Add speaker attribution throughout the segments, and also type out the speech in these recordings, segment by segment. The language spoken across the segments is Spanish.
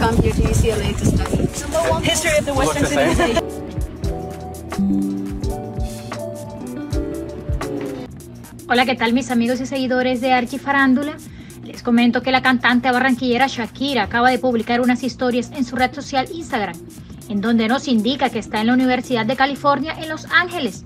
Speaker 1: come here to UCLA to study history of the Western civilization.
Speaker 2: Hola, ¿qué tal mis amigos y seguidores de Archifarándula? Les comento que la cantante barranquillera Shakira acaba de publicar unas historias en su red social Instagram, en donde nos indica que está en la Universidad de California en Los Ángeles.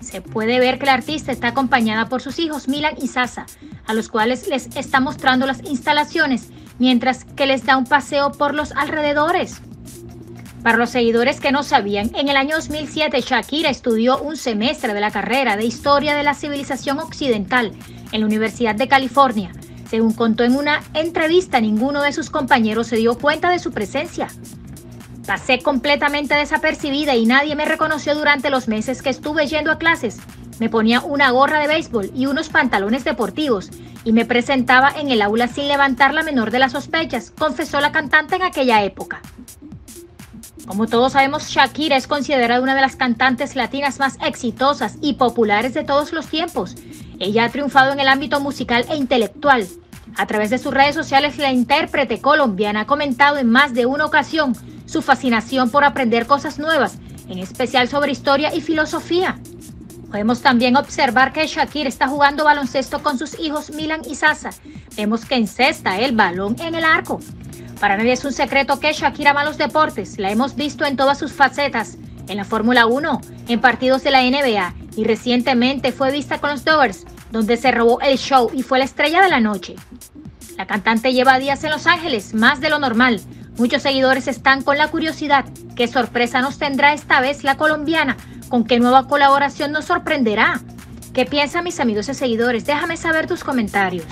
Speaker 2: Se puede ver que la artista está acompañada por sus hijos Milan y Sasa, a los cuales les está mostrando las instalaciones, mientras que les da un paseo por los alrededores. Para los seguidores que no sabían, en el año 2007 Shakira estudió un semestre de la carrera de Historia de la Civilización Occidental en la Universidad de California. Según contó en una entrevista, ninguno de sus compañeros se dio cuenta de su presencia. Pasé completamente desapercibida y nadie me reconoció durante los meses que estuve yendo a clases. Me ponía una gorra de béisbol y unos pantalones deportivos y me presentaba en el aula sin levantar la menor de las sospechas, confesó la cantante en aquella época. Como todos sabemos, Shakira es considerada una de las cantantes latinas más exitosas y populares de todos los tiempos. Ella ha triunfado en el ámbito musical e intelectual. A través de sus redes sociales, la intérprete colombiana ha comentado en más de una ocasión su fascinación por aprender cosas nuevas, en especial sobre historia y filosofía. Podemos también observar que Shakira está jugando baloncesto con sus hijos Milan y Sasa. Vemos que encesta el balón en el arco. Para nadie es un secreto que Shakira ama los deportes. La hemos visto en todas sus facetas. En la Fórmula 1, en partidos de la NBA y recientemente fue vista con los Dodgers, donde se robó el show y fue la estrella de la noche. La cantante lleva días en Los Ángeles, más de lo normal. Muchos seguidores están con la curiosidad. ¿Qué sorpresa nos tendrá esta vez la colombiana? ¿Con qué nueva colaboración nos sorprenderá? ¿Qué piensan mis amigos y seguidores? Déjame saber tus comentarios.